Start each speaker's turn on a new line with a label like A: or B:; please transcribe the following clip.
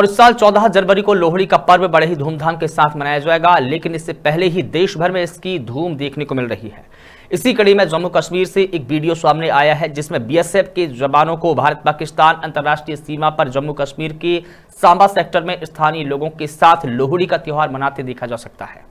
A: और इस साल 14 जनवरी को लोहड़ी का पर्व बड़े ही धूमधाम के साथ मनाया जाएगा, लेकिन इससे पहले ही देश भर में इसकी धूम देखने को मिल रही है। इसी कड़ी में जम्मू कश्मीर से एक वीडियो सामने आया है, जिसमें बीएसएफ के जवानों को भारत, पाकिस्तान अंतर्राष्ट्रीय सीमा पर जम्मू कश्मीर के सांबा सेक्टर में स्थानीय लोगों के साथ लोहड़ी का त्यौहार मनाते देखा जा सकता है।